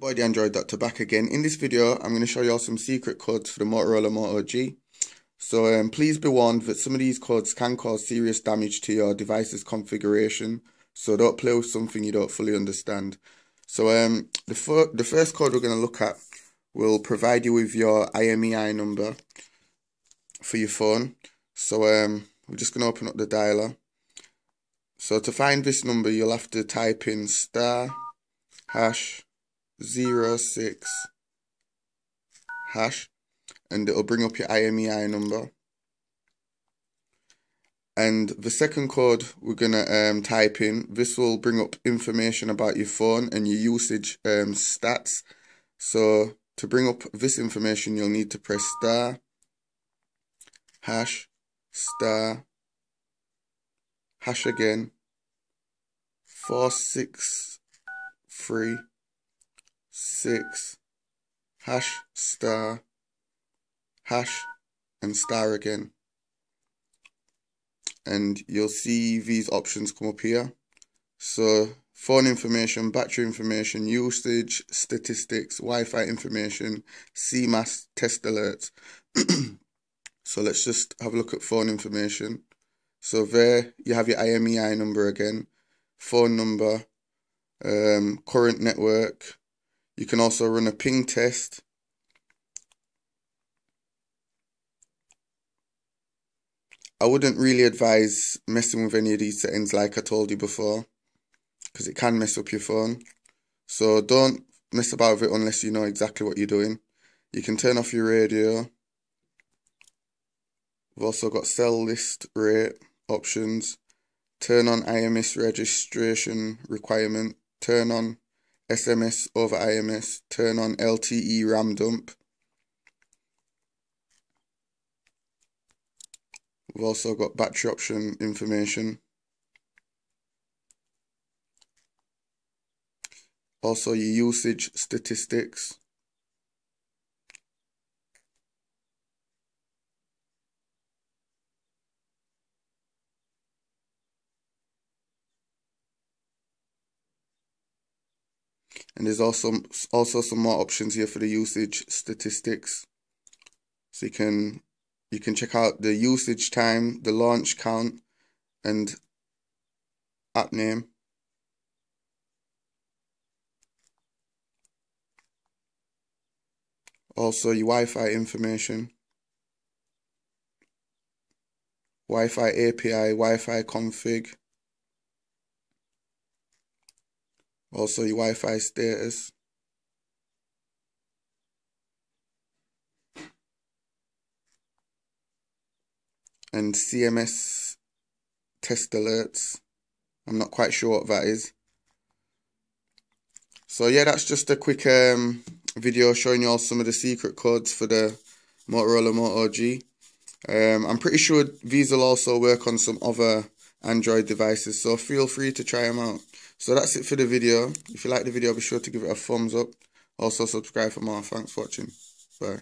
Boy the Android Doctor back again. In this video, I'm going to show you all some secret codes for the Motorola Moto G. So um, please be warned that some of these codes can cause serious damage to your device's configuration. So don't play with something you don't fully understand. So um, the, the first code we're going to look at will provide you with your IMEI number for your phone. So um, we're just going to open up the dialer. So to find this number, you'll have to type in star hash zero six hash and it'll bring up your IMEI number. And the second code we're gonna um, type in, this will bring up information about your phone and your usage um, stats. So to bring up this information, you'll need to press star, hash, star, hash again, four, six, three, six, hash star, hash and star again. And you'll see these options come up here. So phone information, battery information, usage, statistics, Wi-Fi information, CMAS test alerts. so let's just have a look at phone information. So there you have your IMEI number again, phone number, um, current network, you can also run a ping test. I wouldn't really advise messing with any of these settings like I told you before because it can mess up your phone. So don't mess about with it unless you know exactly what you're doing. You can turn off your radio. We've also got cell list rate options. Turn on IMS registration requirement. Turn on SMS over IMS, turn on LTE RAM dump. We've also got battery option information. Also your usage statistics. And there's also also some more options here for the usage statistics. So you can you can check out the usage time the launch count and app name. Also your Wi-Fi information. Wi-Fi API Wi-Fi config Also your Wi-Fi status. And CMS test alerts. I'm not quite sure what that is. So yeah, that's just a quick um, video showing you all some of the secret codes for the Motorola Moto G. Um, I'm pretty sure these will also work on some other Android devices, so feel free to try them out. So that's it for the video. If you like the video, be sure to give it a thumbs up. Also subscribe for more. Thanks for watching. Bye.